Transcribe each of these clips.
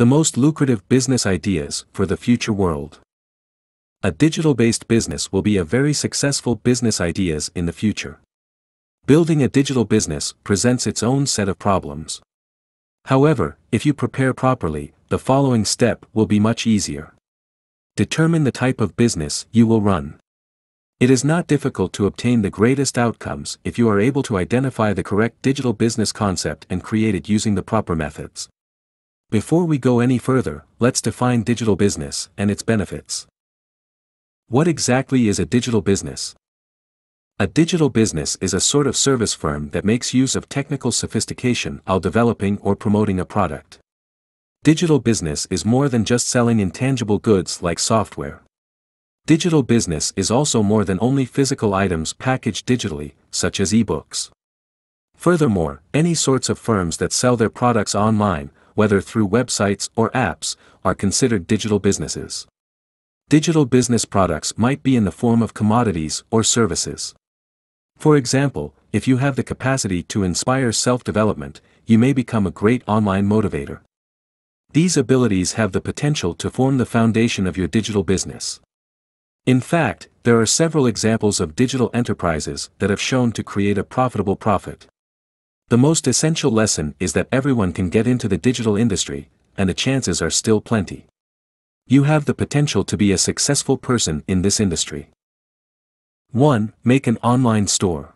The most lucrative business ideas for the future world. A digital-based business will be a very successful business ideas in the future. Building a digital business presents its own set of problems. However, if you prepare properly, the following step will be much easier. Determine the type of business you will run. It is not difficult to obtain the greatest outcomes if you are able to identify the correct digital business concept and create it using the proper methods. Before we go any further, let's define digital business and its benefits. What exactly is a digital business? A digital business is a sort of service firm that makes use of technical sophistication while developing or promoting a product. Digital business is more than just selling intangible goods like software. Digital business is also more than only physical items packaged digitally, such as ebooks. Furthermore, any sorts of firms that sell their products online, whether through websites or apps, are considered digital businesses. Digital business products might be in the form of commodities or services. For example, if you have the capacity to inspire self-development, you may become a great online motivator. These abilities have the potential to form the foundation of your digital business. In fact, there are several examples of digital enterprises that have shown to create a profitable profit. The most essential lesson is that everyone can get into the digital industry, and the chances are still plenty. You have the potential to be a successful person in this industry. 1. Make an online store.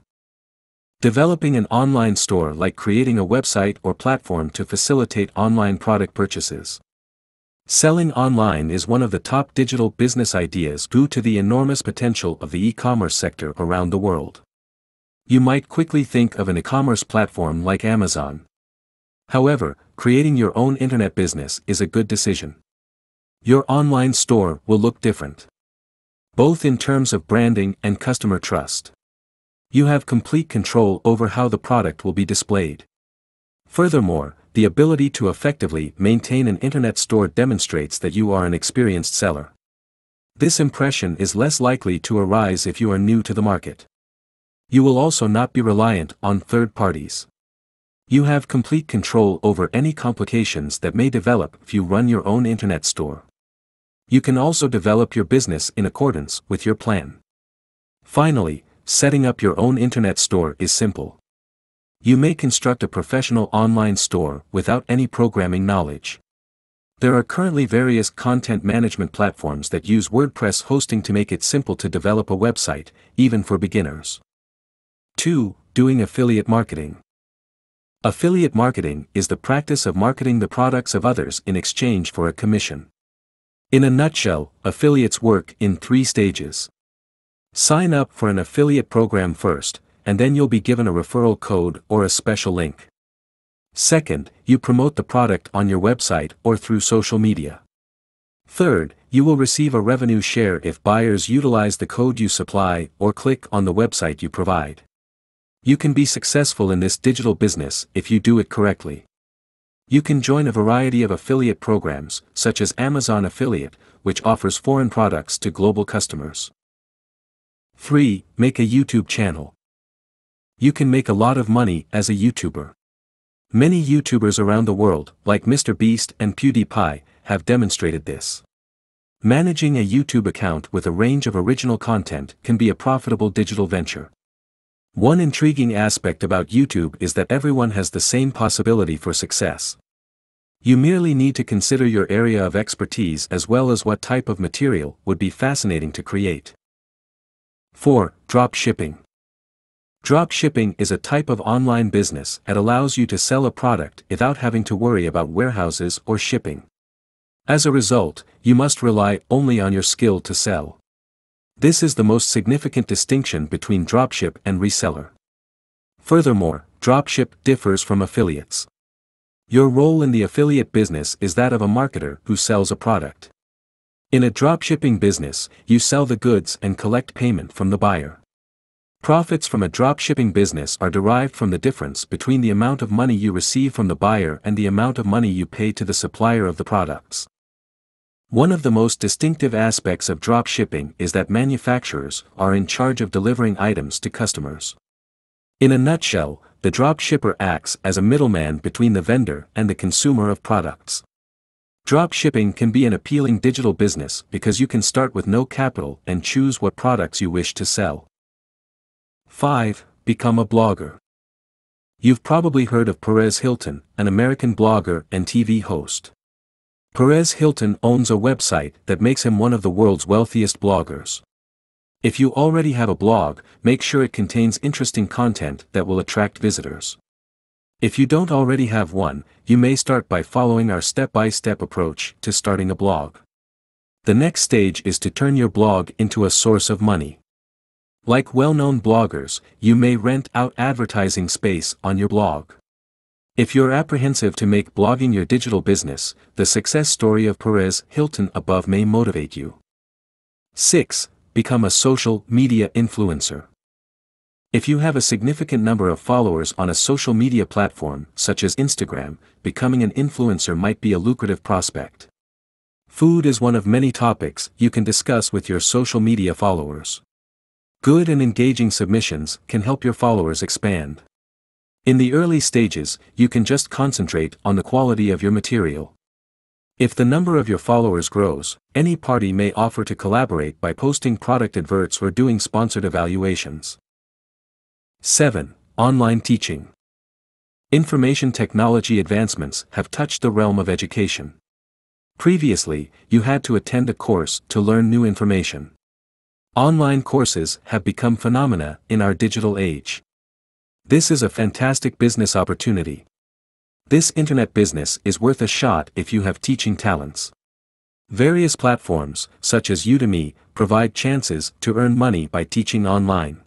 Developing an online store like creating a website or platform to facilitate online product purchases. Selling online is one of the top digital business ideas due to the enormous potential of the e-commerce sector around the world. You might quickly think of an e-commerce platform like Amazon. However, creating your own internet business is a good decision. Your online store will look different. Both in terms of branding and customer trust. You have complete control over how the product will be displayed. Furthermore, the ability to effectively maintain an internet store demonstrates that you are an experienced seller. This impression is less likely to arise if you are new to the market. You will also not be reliant on third parties. You have complete control over any complications that may develop if you run your own internet store. You can also develop your business in accordance with your plan. Finally, setting up your own internet store is simple. You may construct a professional online store without any programming knowledge. There are currently various content management platforms that use WordPress hosting to make it simple to develop a website, even for beginners. 2. Doing affiliate marketing. Affiliate marketing is the practice of marketing the products of others in exchange for a commission. In a nutshell, affiliates work in three stages. Sign up for an affiliate program first, and then you'll be given a referral code or a special link. Second, you promote the product on your website or through social media. Third, you will receive a revenue share if buyers utilize the code you supply or click on the website you provide. You can be successful in this digital business if you do it correctly. You can join a variety of affiliate programs, such as Amazon Affiliate, which offers foreign products to global customers. 3. Make a YouTube channel. You can make a lot of money as a YouTuber. Many YouTubers around the world, like Mr. Beast and PewDiePie, have demonstrated this. Managing a YouTube account with a range of original content can be a profitable digital venture. One intriguing aspect about YouTube is that everyone has the same possibility for success. You merely need to consider your area of expertise as well as what type of material would be fascinating to create. 4. Drop shipping. Drop shipping is a type of online business that allows you to sell a product without having to worry about warehouses or shipping. As a result, you must rely only on your skill to sell. This is the most significant distinction between dropship and reseller. Furthermore, dropship differs from affiliates. Your role in the affiliate business is that of a marketer who sells a product. In a dropshipping business, you sell the goods and collect payment from the buyer. Profits from a dropshipping business are derived from the difference between the amount of money you receive from the buyer and the amount of money you pay to the supplier of the products. One of the most distinctive aspects of drop shipping is that manufacturers are in charge of delivering items to customers. In a nutshell, the drop shipper acts as a middleman between the vendor and the consumer of products. Drop shipping can be an appealing digital business because you can start with no capital and choose what products you wish to sell. 5. Become a blogger. You've probably heard of Perez Hilton, an American blogger and TV host. Perez Hilton owns a website that makes him one of the world's wealthiest bloggers. If you already have a blog, make sure it contains interesting content that will attract visitors. If you don't already have one, you may start by following our step-by-step approach to starting a blog. The next stage is to turn your blog into a source of money. Like well-known bloggers, you may rent out advertising space on your blog. If you're apprehensive to make blogging your digital business, the success story of Perez Hilton above may motivate you. 6. Become a social media influencer. If you have a significant number of followers on a social media platform, such as Instagram, becoming an influencer might be a lucrative prospect. Food is one of many topics you can discuss with your social media followers. Good and engaging submissions can help your followers expand. In the early stages, you can just concentrate on the quality of your material. If the number of your followers grows, any party may offer to collaborate by posting product adverts or doing sponsored evaluations. 7. Online teaching. Information technology advancements have touched the realm of education. Previously, you had to attend a course to learn new information. Online courses have become phenomena in our digital age. This is a fantastic business opportunity. This internet business is worth a shot if you have teaching talents. Various platforms, such as Udemy, provide chances to earn money by teaching online.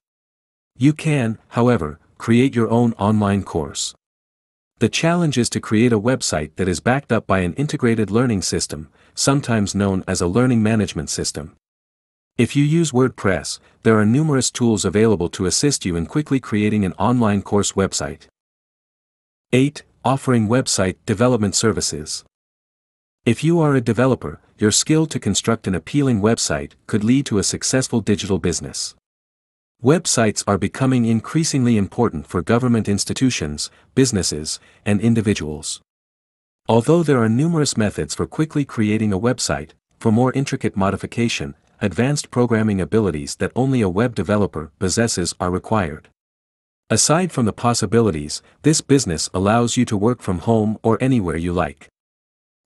You can, however, create your own online course. The challenge is to create a website that is backed up by an integrated learning system, sometimes known as a learning management system. If you use WordPress, there are numerous tools available to assist you in quickly creating an online course website. 8. Offering website development services. If you are a developer, your skill to construct an appealing website could lead to a successful digital business. Websites are becoming increasingly important for government institutions, businesses, and individuals. Although there are numerous methods for quickly creating a website, for more intricate modification, advanced programming abilities that only a web developer possesses are required. Aside from the possibilities, this business allows you to work from home or anywhere you like.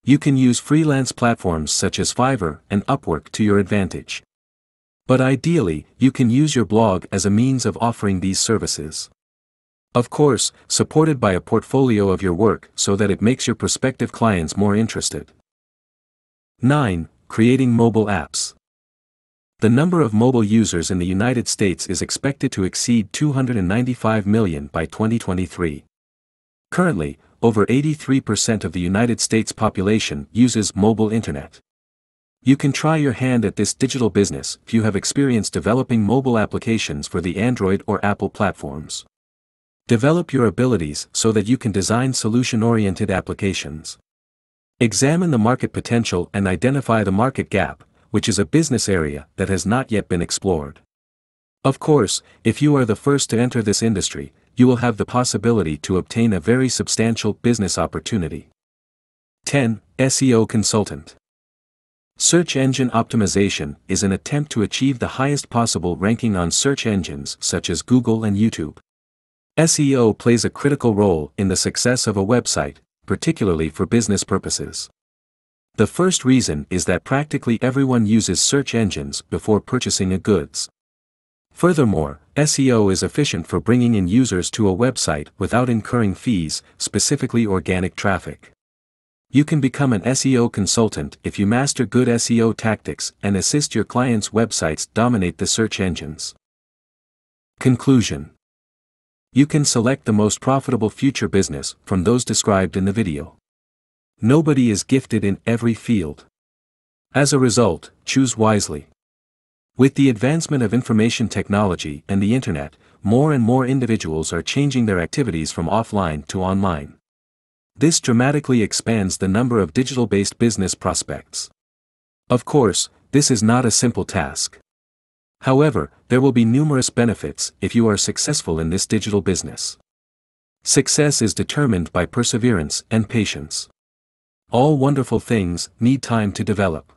You can use freelance platforms such as Fiverr and Upwork to your advantage. But ideally, you can use your blog as a means of offering these services. Of course, supported by a portfolio of your work so that it makes your prospective clients more interested. 9. Creating mobile apps. The number of mobile users in the United States is expected to exceed 295 million by 2023. Currently, over 83% of the United States population uses mobile internet. You can try your hand at this digital business if you have experience developing mobile applications for the Android or Apple platforms. Develop your abilities so that you can design solution-oriented applications. Examine the market potential and identify the market gap, which is a business area that has not yet been explored. Of course, if you are the first to enter this industry, you will have the possibility to obtain a very substantial business opportunity. 10. SEO Consultant Search engine optimization is an attempt to achieve the highest possible ranking on search engines such as Google and YouTube. SEO plays a critical role in the success of a website, particularly for business purposes. The first reason is that practically everyone uses search engines before purchasing a goods. Furthermore, SEO is efficient for bringing in users to a website without incurring fees, specifically organic traffic. You can become an SEO consultant if you master good SEO tactics and assist your clients' websites dominate the search engines. Conclusion You can select the most profitable future business from those described in the video. Nobody is gifted in every field. As a result, choose wisely. With the advancement of information technology and the internet, more and more individuals are changing their activities from offline to online. This dramatically expands the number of digital-based business prospects. Of course, this is not a simple task. However, there will be numerous benefits if you are successful in this digital business. Success is determined by perseverance and patience. All wonderful things need time to develop.